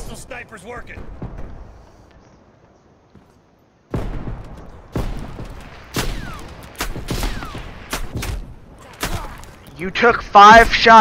Hostile snipers working. You took five shots.